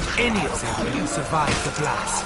killed any of them who survived the blast.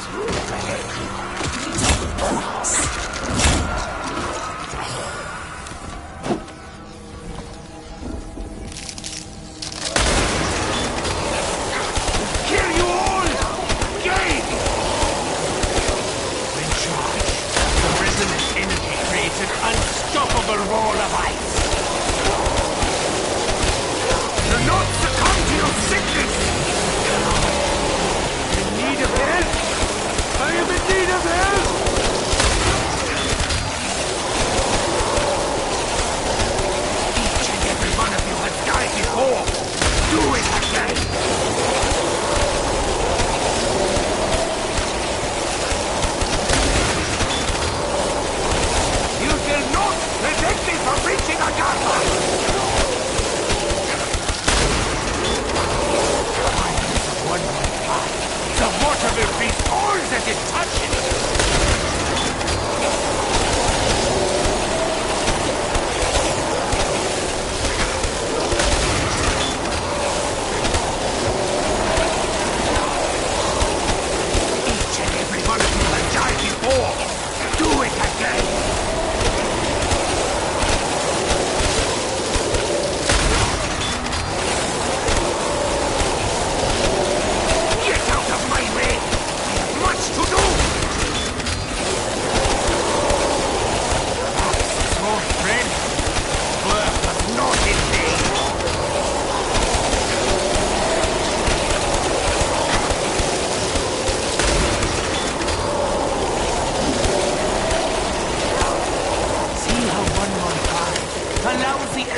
せて立ちぬ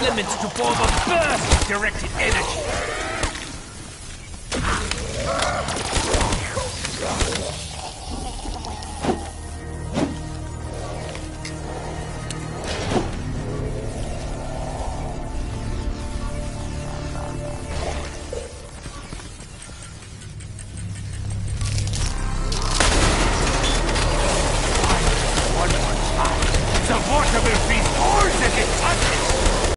elements to form a burst of directed energy.